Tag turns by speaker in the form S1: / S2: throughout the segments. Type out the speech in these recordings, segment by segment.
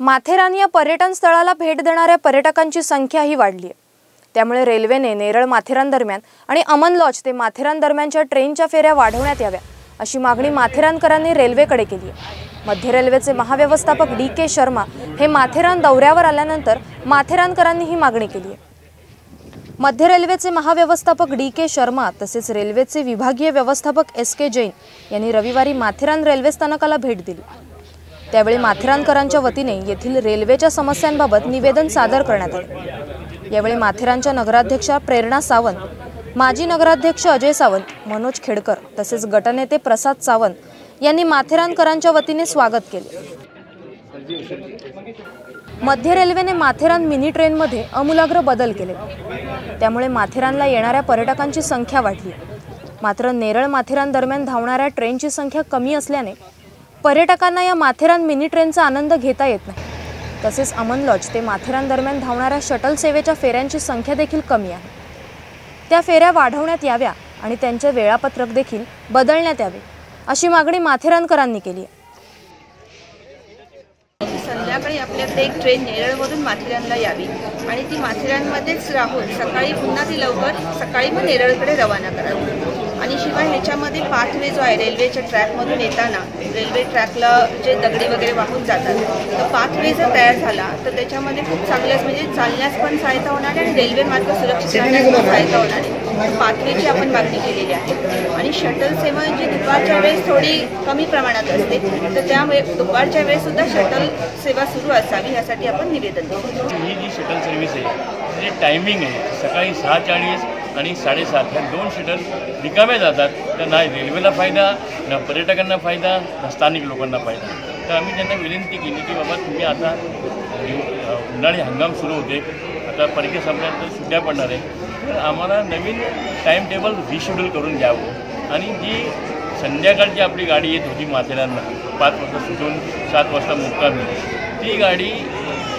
S1: माथेरान या पर्यटन स्थळाला भेट देणाऱ्या पर्यटकांची संख्याही वाढली आहे. त्यामुळे रेल्वेने नेरळ माथेरान दरम्यान आणि अमन लॉज ते माथेरान दरम्यानच्या ट्रेनच्या फेऱ्या वाढवण्यात याव्या अशी मागणी माथेरानकरांनी रेल्वेकडे केली आहे. मध्य रेल्वेचे महाव्यवस्थापक डी के शर्मा हे माथेरान दौऱ्यावर आल्यानंतर माथेरानकरांनी ही मागणी केली आहे. मध्य रेल्वेचे महाव्यवस्थापक डी के शर्मा तसेच रेल्वेचे विभागीय व्यवस्थापक एस के जैन यांनी रविवारी माथेरान रेल्वे स्थानकाला भेट दिली. त्यावेळी माथेरानकरांच्या वतीने येथील रेल्वेच्या समस्यांबाबत निवेदन सादर करण्यात आले. यावेळी माथेरानच्या नगराध्यक्षा प्रेरणा सावंत माजी नगराध्यक्ष अजय सावंत मनोज खेडकर तसेच गटनेते प्रसाद सावंत यांनी माथेरानकरांच्या वतीने स्वागत केले. मध्य रेल्वेने माथेरान मिनी ट्रेनमध्ये अमूलाग्र बदल केले. त्यामुळे माथेरानला येणाऱ्या पर्यटकांची संख्या वाढली. मात्र नेरळ माथेरान दरम्यान धावणाऱ्या ट्रेनची संख्या कमी असल्याने पर्यटकांना या माथेरान मिनी ट्रेनचा आनंद घेता येत नाही. तसेच अमन लॉज ते माथेरान दरम्यान धावणाऱ्या शटल सेवेच्या फेऱ्यांची संख्या देखील कमी आहे. त्या फेऱ्या वाढवण्यात याव्या आणि त्यांचे वेळापत्रक देखील बदलण्यात यावे अशी मागणी माथेरानकरांनी केली आहे
S2: संध्याकाळी आपल्याकडे एक ट्रेन नेरळमधून माथेरानला यावी. आणि ती माथेरानमध्येच राहून सकाळी पुन्हा ती लवकर सकाळी मग नेरळकडे रवाना करावी. आणि शिवाय ह्याच्यामध्ये पाथवे जो आहे रेल्वेच्या ट्रॅकमधून येताना रेल्वे ट्रॅकला जे दगडी वगैरे वाहून जातात तर पाथवे जर तयार झाला तर त्याच्यामध्ये खूप चांगल्याच म्हणजे चालण्यास पण सहायता होणार आहे आणि रेल्वे मार्ग सुरक्षित राहण्यास पण सहायता होणार आहे. पाथवेची आपण मागणी केलेली आहे. आणि शटल सेवा जी दुपारच्या वेळेस थोडी कमी प्रमाणात असते तर त्यामुळे दुपारच्या वेळेस सुद्धा शटल सेवा सुरू असावी यासाठी आपण निवेदन देतो
S3: ही जी शटल सर्व्हिस आहे म्हणजे जे टायमिंग आहे. सकाळी सहा चाळीस आणि साडेसात ह्या दोन शटल रिकाम्या जातात. तर ना रेल्वेला फायदा ना पर्यटकांना फायदा ना स्थानिक लोकांना फायदा. तर आम्ही त्यांना विनंती केली की बाबा तुम्ही आता उन्हाळी हंगाम सुरू होते. आता परीक्षा संपल्यानंतर सुट्ट्या पडणार आहे. आम्हाला नवीन टाईम टेबल रिशेड्यूल करून द्यावं आणि जी संध्याकाळची आपली गाडी येत होती माथेरानला पाच वाजता सुटून सात वाजता मुक्कामी ती गाडी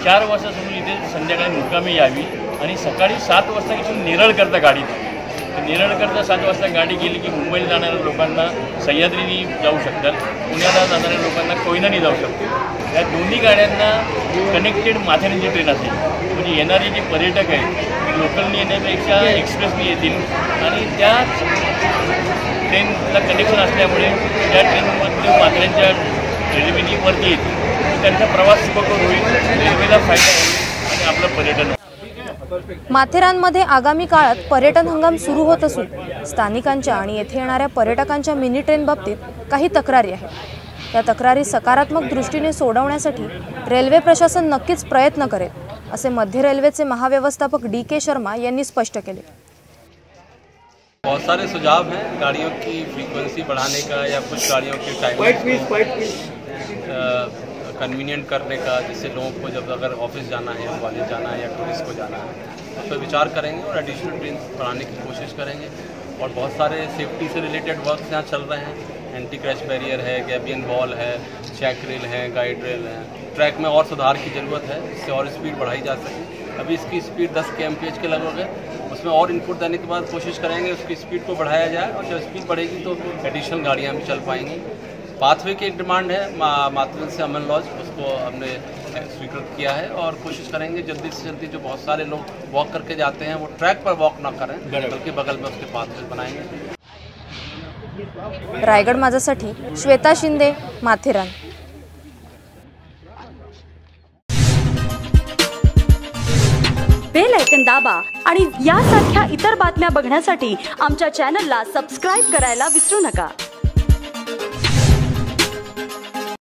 S3: चार वाजता सुटून इथे संध्याकाळी मुक्कामी यावी आणि सकाळी सात वाजता इथून नेरळकरता गाडी निरळ नेरळकरता सात वाजता गाडी गेली की मुंबईला जाणाऱ्या लोकांना सह्याद्रीनी जाऊ शकतात. पुण्याला जाणाऱ्या लोकांना कोयनानी जाऊ शकतात. या दोन्ही गाड्यांना कनेक्टेड माथेरानची ट्रेन असेल. म्हणजे येणारे जे पर्यटक आहेत ते लोकलनी येण्यापेक्षा एक्सप्रेसनी येतील. आणि त्या ट्रेनला कनेक्शन असल्यामुळे त्या ट्रेनमधले माथेरानच्या रेल्वेनी वरती येतील. त्यांचा प्रवास सुखकर होईल रेल्वेला फायदा होईल आणि आपलं पर्यटन.
S1: माथेरानमध्ये आगामी काळात पर्यटन हंगाम सुरू होत असून स्थानिकांच्या आणि येथे येणाऱ्या पर्यटकांच्या मिनी ट्रेन बाबतीत काही तक्रारी आहेत. त्या तक्रारी सकारात्मक दृष्टीने सोडवण्यासाठी रेल्वे प्रशासन नक्कीच प्रयत्न करेल असे मध्य रेल्वेचे महाव्यवस्थापक डी के शर्मा यांनी स्पष्ट केले.
S4: बहुत सारे सुझाव हैं गाड़ियों की फ्रीक्वेंसी बढ़ाने का या कुछ गाड़ियों के टाइम कन्वीनियंट करने का जिससे लोगों को जब अगर ऑफ़िस जाना है या कॉलेज जाना है या टूरिस्ट को जाना है उस पर विचार करेंगे और एडिशनल ट्रेन बढ़ाने की कोशिश करेंगे और बहुत सारे सेफ्टी से रिलेटेड वर्क यहाँ चल रहे हैं। एंटी क्रैश बैरियर है गैबियन वॉल है चेक रेल है गाइड रेल है। ट्रैक में और सुधार की ज़रूरत है इससे और स्पीड बढ़ाई जा सके। अभी इसकी स्पीड 10 के एम के लगभग है। उसमें और इनपुट देने के बाद कोशिश करेंगे उसकी स्पीड को बढ़ाया जाए और जब स्पीड बढ़ेगी तो एडिशनल गाड़ियाँ भी चल पाएँगी। पाथवे की एक डिमांड है मा, मातवन से अमन लॉज उसको हमने स्वीकृत किया है और कोशिश करेंगे जल्दी से जल्दी जो बहुत सारे लोग वॉक करके जाते हैं वो ट्रैक पर वॉक ना करें बल्कि बगल में उसके पाथवे बनाएँगे।
S1: रायगड माझ्यासाठी श्वेता शिंदे माथेरान.
S5: बेल ऐकन दाबा आणि यासारख्या इतर बातम्या बघण्यासाठी आमच्या चॅनलला सबस्क्राईब करायला विसरू नका.